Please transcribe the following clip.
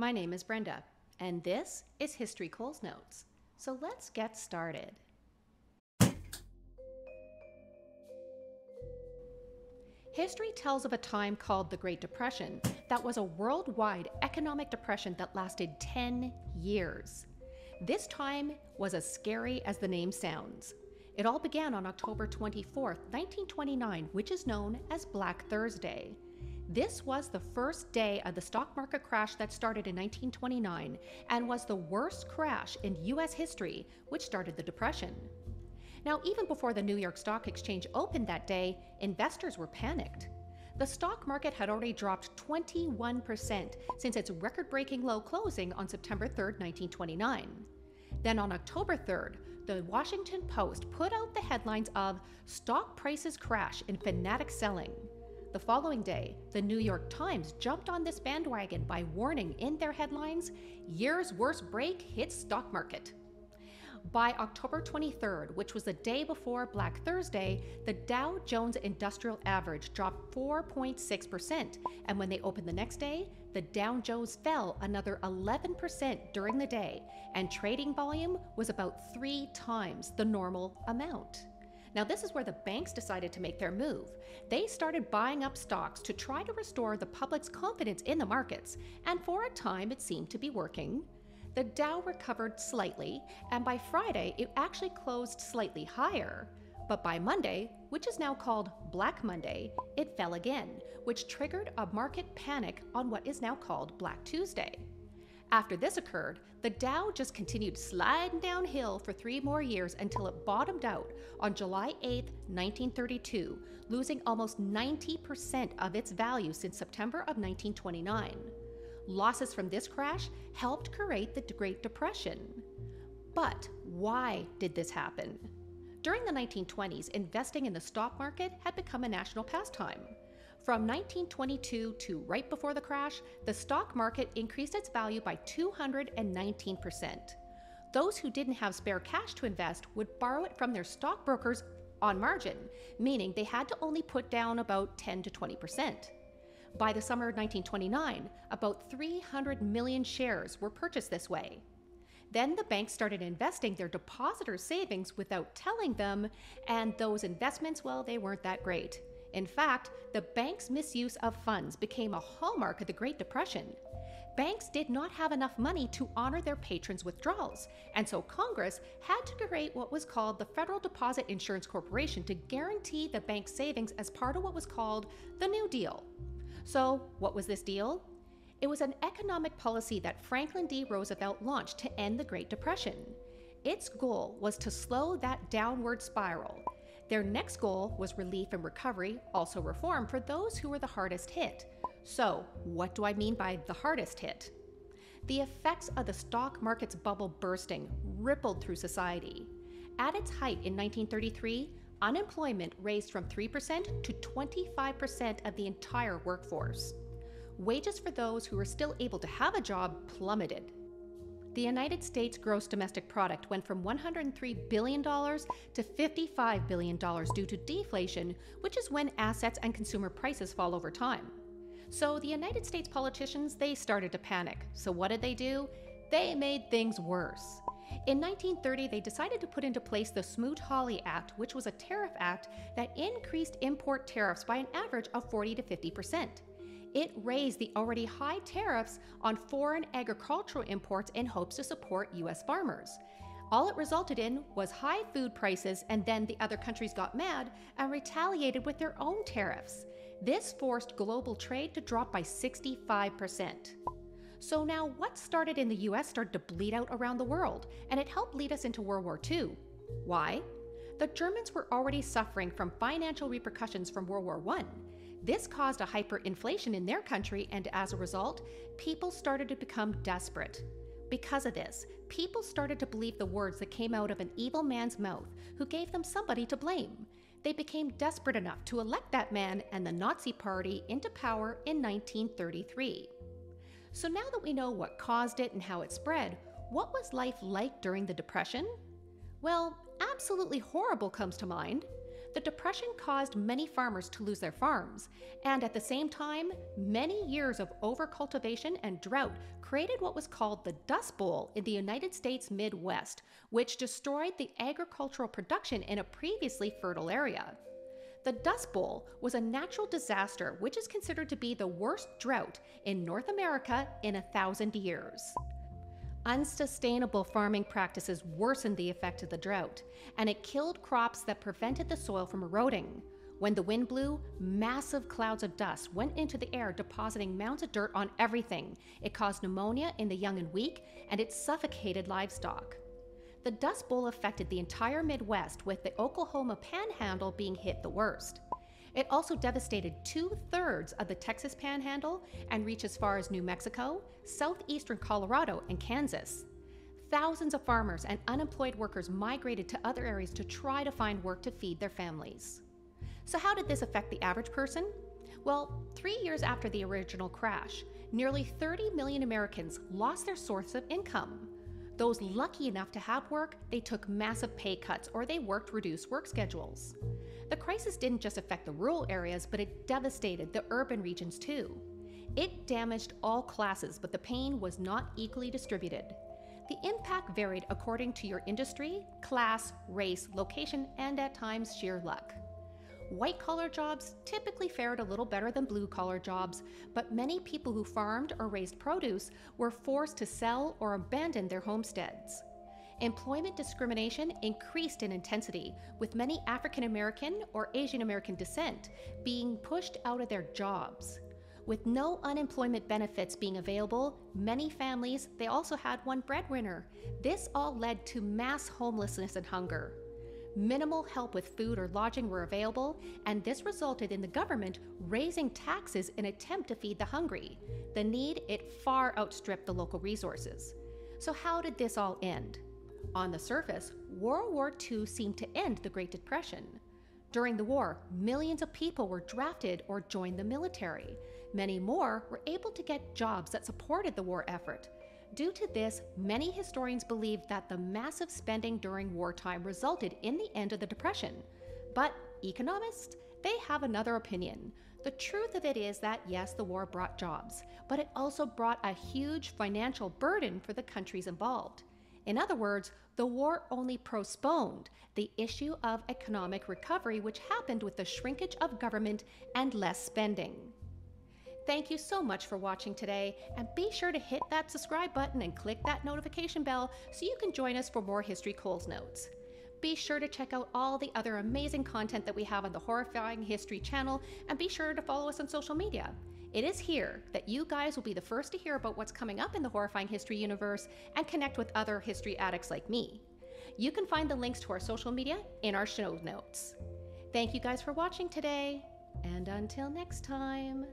My name is Brenda, and this is History Coles Notes. So let's get started. History tells of a time called the Great Depression that was a worldwide economic depression that lasted 10 years. This time was as scary as the name sounds. It all began on October 24, 1929, which is known as Black Thursday. This was the first day of the stock market crash that started in 1929 and was the worst crash in US history, which started the Depression. Now, even before the New York Stock Exchange opened that day, investors were panicked. The stock market had already dropped 21% since its record breaking low closing on September 3, 1929. Then on October 3rd, the Washington Post put out the headlines of Stock Prices Crash in Fanatic Selling. The following day, the New York Times jumped on this bandwagon by warning in their headlines Year's worst break hits stock market. By October 23rd, which was the day before Black Thursday, the Dow Jones Industrial Average dropped 4.6%, and when they opened the next day, the Dow Jones fell another 11% during the day, and trading volume was about three times the normal amount. Now, this is where the banks decided to make their move. They started buying up stocks to try to restore the public's confidence in the markets, and for a time it seemed to be working. The Dow recovered slightly, and by Friday it actually closed slightly higher. But by Monday, which is now called Black Monday, it fell again, which triggered a market panic on what is now called Black Tuesday. After this occurred, the Dow just continued sliding downhill for three more years until it bottomed out on July 8, 1932, losing almost 90% of its value since September of 1929. Losses from this crash helped create the Great Depression. But why did this happen? During the 1920s, investing in the stock market had become a national pastime. From 1922 to right before the crash, the stock market increased its value by 219%. Those who didn't have spare cash to invest would borrow it from their stockbrokers on margin, meaning they had to only put down about 10 to 20%. By the summer of 1929, about 300 million shares were purchased this way. Then the banks started investing their depositors' savings without telling them, and those investments, well, they weren't that great. In fact, the bank's misuse of funds became a hallmark of the Great Depression. Banks did not have enough money to honor their patrons' withdrawals, and so Congress had to create what was called the Federal Deposit Insurance Corporation to guarantee the bank's savings as part of what was called the New Deal. So, what was this deal? It was an economic policy that Franklin D. Roosevelt launched to end the Great Depression. Its goal was to slow that downward spiral their next goal was relief and recovery, also reform, for those who were the hardest hit. So, what do I mean by the hardest hit? The effects of the stock market's bubble bursting rippled through society. At its height in 1933, unemployment raised from 3% to 25% of the entire workforce. Wages for those who were still able to have a job plummeted the United States gross domestic product went from $103 billion to $55 billion due to deflation, which is when assets and consumer prices fall over time. So the United States politicians, they started to panic. So what did they do? They made things worse. In 1930, they decided to put into place the Smoot-Hawley Act, which was a tariff act that increased import tariffs by an average of 40 to 50 percent it raised the already high tariffs on foreign agricultural imports in hopes to support U.S. farmers. All it resulted in was high food prices, and then the other countries got mad and retaliated with their own tariffs. This forced global trade to drop by 65%. So now, what started in the US started to bleed out around the world, and it helped lead us into World War II. Why? The Germans were already suffering from financial repercussions from World War I. This caused a hyperinflation in their country, and as a result, people started to become desperate. Because of this, people started to believe the words that came out of an evil man's mouth who gave them somebody to blame. They became desperate enough to elect that man and the Nazi Party into power in 1933. So now that we know what caused it and how it spread, what was life like during the Depression? Well, absolutely horrible comes to mind. The Depression caused many farmers to lose their farms, and at the same time, many years of overcultivation and drought created what was called the Dust Bowl in the United States Midwest, which destroyed the agricultural production in a previously fertile area. The Dust Bowl was a natural disaster which is considered to be the worst drought in North America in a thousand years. Unsustainable farming practices worsened the effect of the drought, and it killed crops that prevented the soil from eroding. When the wind blew, massive clouds of dust went into the air, depositing mounds of dirt on everything. It caused pneumonia in the young and weak, and it suffocated livestock. The Dust Bowl affected the entire Midwest, with the Oklahoma panhandle being hit the worst. It also devastated two thirds of the Texas panhandle and reached as far as New Mexico, southeastern Colorado, and Kansas. Thousands of farmers and unemployed workers migrated to other areas to try to find work to feed their families. So, how did this affect the average person? Well, three years after the original crash, nearly 30 million Americans lost their source of income. Those lucky enough to have work, they took massive pay cuts or they worked reduced work schedules. The crisis didn't just affect the rural areas, but it devastated the urban regions too. It damaged all classes, but the pain was not equally distributed. The impact varied according to your industry, class, race, location, and at times sheer luck. White collar jobs typically fared a little better than blue collar jobs, but many people who farmed or raised produce were forced to sell or abandon their homesteads employment discrimination increased in intensity, with many African American or Asian American descent being pushed out of their jobs. With no unemployment benefits being available, many families they also had one breadwinner. This all led to mass homelessness and hunger. Minimal help with food or lodging were available, and this resulted in the government raising taxes in attempt to feed the hungry. The need it far outstripped the local resources. So how did this all end? On the surface, World War II seemed to end the Great Depression. During the war, millions of people were drafted or joined the military. Many more were able to get jobs that supported the war effort. Due to this, many historians believe that the massive spending during wartime resulted in the end of the Depression. But economists, they have another opinion. The truth of it is that yes, the war brought jobs, but it also brought a huge financial burden for the countries involved. In other words, the war only postponed the issue of economic recovery, which happened with the shrinkage of government and less spending. Thank you so much for watching today, and be sure to hit that subscribe button and click that notification bell so you can join us for more History Coles Notes. Be sure to check out all the other amazing content that we have on the Horrifying History channel, and be sure to follow us on social media. It is here that you guys will be the first to hear about what's coming up in the horrifying history universe and connect with other history addicts like me. You can find the links to our social media in our show notes. Thank you guys for watching today, and until next time.